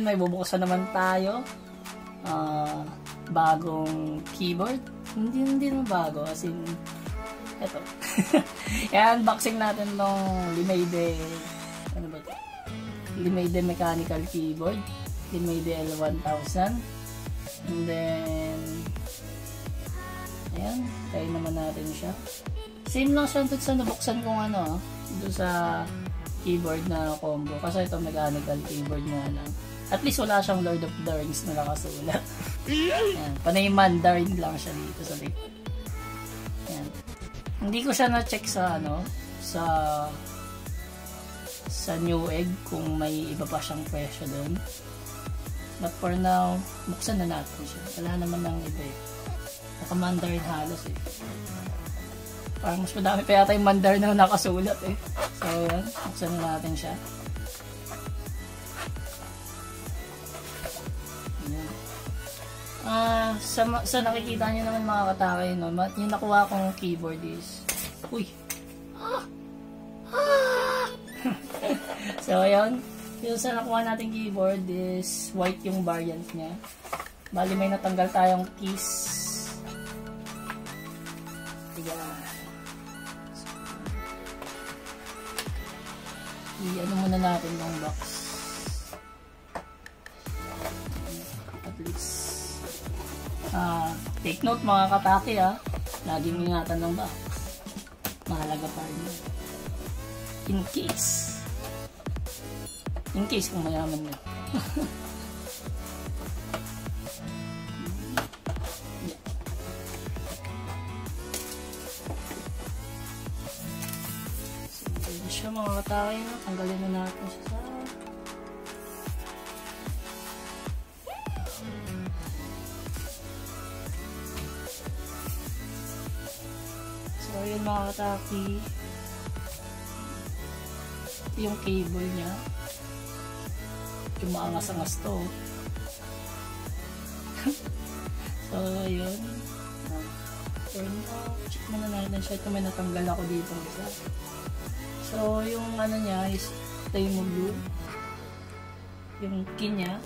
Ayan, may bubuksan naman tayo. Uh, bagong keyboard. Hindi, hindi na bago. As in, eto. Yan, unboxing natin ng Limade, ano ba ito? Limade Mechanical Keyboard. Limade L1000. And then, ayan, try naman natin siya. Same lang siya sa nabuksan kong ano, doon sa keyboard na combo. Kasi ito mechanical keyboard nga lang. At least wala siyang Lord of the Rings na nakasulat. Panay Mandarin lang siya dito sa likod. Ayan. Hindi ko siya na-check sa ano, sa sa New Egg kung may iba pa siyang presyo doon. But for now, buksan na natin siya. Wala naman ng iba eh. Naka Mandarin halos eh. Parang mas madami pa yata yung Mandarin na nakasulat eh. So buksan na natin siya. Uh, sa, sa nakikita niyo naman mga katakay, no, yung nakuha kong keyboard is, uy, so, ayun, yung sa nakuha nating keyboard is white yung variant niya. Bali, may natanggal tayong keys. Ayan. So, i-ano muna natin yung box. At least, Uh, take note mga kataki ha. Laging ingatan ng box. Mahalaga pa rin. In case. In case kung mayaman so, siya mga kataki ha. Tanggalin na natin siya sa yun mga kataki. Ito yung cable niya. Yung maangas-angas to. so, yun. Turn off. Check muna natin siya. Ito may natanggal ako dito isa. So, yung ano niya is Timo Blue. Yung key niya.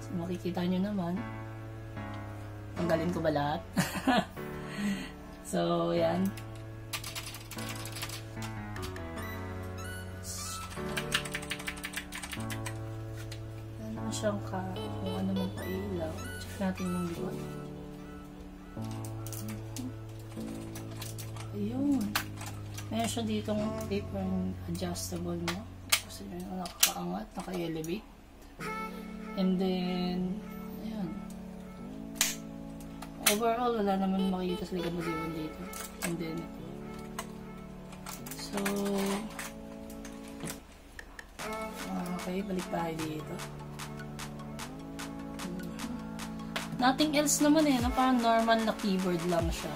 So, makikita nyo naman. Tanggalin ko ba lahat? So, yan. Yan naman siyang ka, kung ano mong pailaw. Check natin yung likod. Ayun. Meron siya ditong taper adjustable mo. Kasi yun, nakakaangat, naka-elevate. And then, overall, wala naman makikita sa likod ng dito. And then, so, okay, balik tayo dito. Nothing else naman eh, no? parang normal na keyboard lang siya.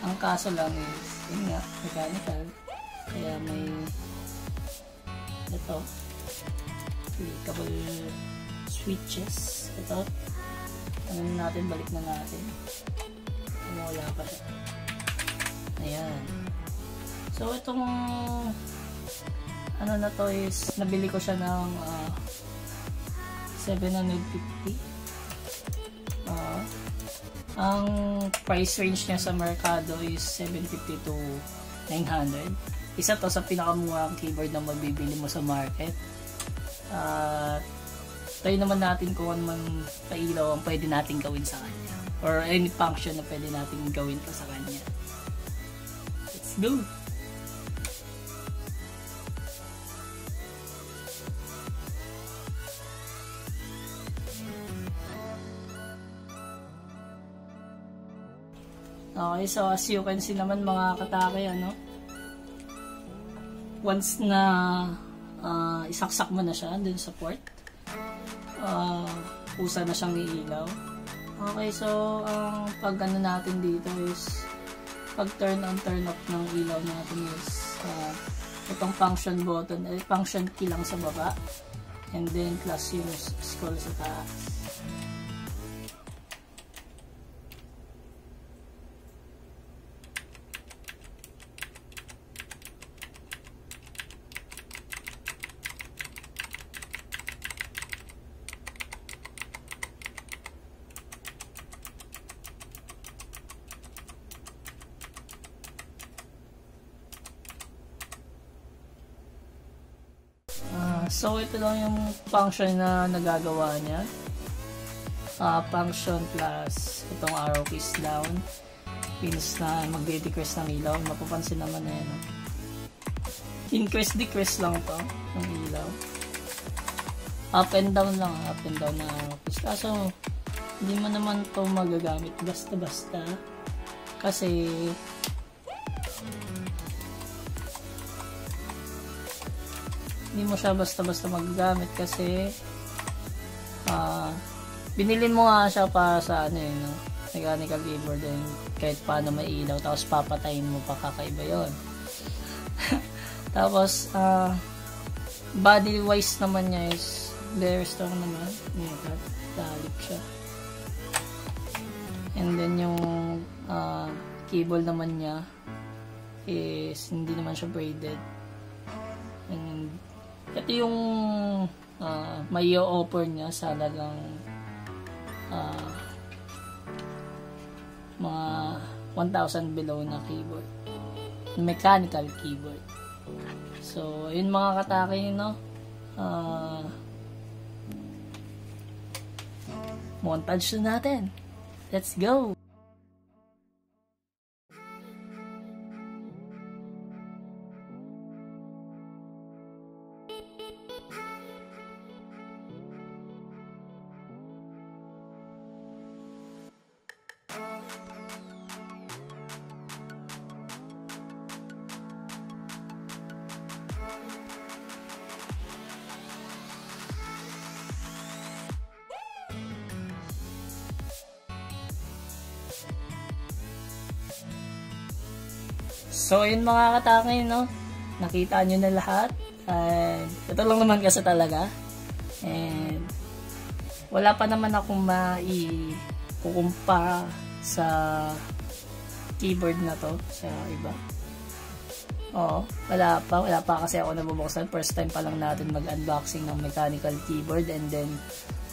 Ang kaso lang is, yun nga, mechanical. Kaya may, ito, clickable switches. Ito, ano natin, balik na natin. Ano, wala pa siya. Ayan. So, itong ano na to is, nabili ko siya ng uh, 750. Uh, ang price range niya sa merkado is 750 to 900. Isa to sa pinakamurang keyboard na mabibili mo sa market. At uh, try naman natin kung ano man pailaw ang pwede natin gawin sa kanya. Or any function na pwede natin gawin pa sa kanya. Let's go! Okay, so as you can see naman mga katake, ano, once na uh, isaksak mo na siya dun sa port, uh, usa na siyang iilaw. Okay, so ang uh, pag ano natin dito is pag turn on turn off ng ilaw natin is uh, itong function button, eh, function key lang sa baba and then plus yung scroll sa taas. So, ito lang yung function na nagagawa niya. Uh, function plus itong arrow keys down. Pins na magde-decrease ng ilaw. Mapapansin naman na yan. Increase, decrease lang to ng ilaw. Up and down lang. Up and down na arrow keys. Kaso, hindi mo naman to magagamit basta-basta. Kasi, hindi mo siya basta-basta magagamit kasi uh, binili mo nga siya para sa ano yun, no? mechanical keyboard din kahit paano may ilaw tapos papatayin mo pa kakaiba yon tapos uh, body wise naman niya is very strong naman talip siya and then yung uh, cable naman niya is hindi naman siya braided ito yung uh, may offer niya sa lang uh, mga 1,000 below na keyboard. Mechanical keyboard. So, yun mga katake, no? Uh, montage na natin. Let's go! So, yun mga katangay, no? Nakita nyo na lahat. And, ito lang naman kasi talaga. And, wala pa naman akong mai-kukumpara sa keyboard na to sa iba. Oo, wala pa. Wala pa kasi ako nabubuksan. First time pa lang natin mag-unboxing ng mechanical keyboard and then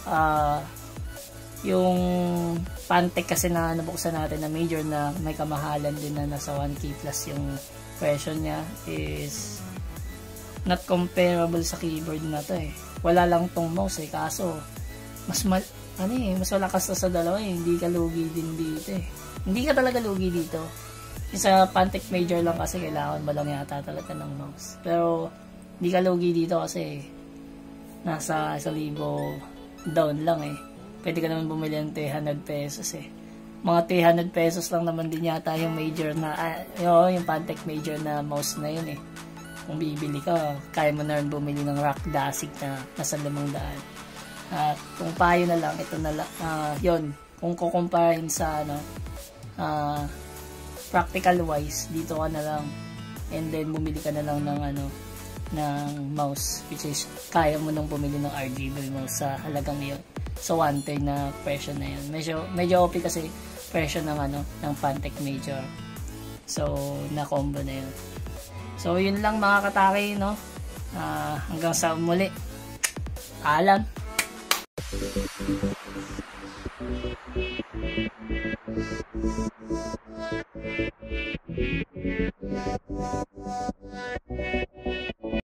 uh, yung Pantec kasi na nabuksan natin na major na may kamahalan din na nasa 1K plus yung version niya is not comparable sa keyboard na to eh. Wala lang tong mouse eh. Kaso, mas mal ano eh, mas malakas sa dalawa eh. Hindi ka lugi din dito eh. Hindi ka talaga lugi dito. Sa Pantec Major lang kasi kailangan mo lang yata talaga ng mouse. Pero, hindi ka lugi dito kasi nasa 1,000 down lang eh pwede ka naman bumili ng 300 pesos eh. Mga 300 pesos lang naman din yata yung major na, uh, yung, yung Pantec major na mouse na yun eh. Kung bibili ka, kaya mo na rin bumili ng Rock Dasig na nasa 500. At kung payo na lang, ito na lang, uh, yun, kung kukumparahin sa ano, uh, practical wise, dito ka na lang, and then bumili ka na lang ng ano, ng mouse, which is kaya mo nang bumili ng RGB mouse sa halagang yun one third na presyo na yun. Medyo, medyo OP kasi presyo ng ano, ng Pantec Major. So, na combo na yun. So, yun lang mga kataki, no? Uh, hanggang sa muli. Alam. Thank you.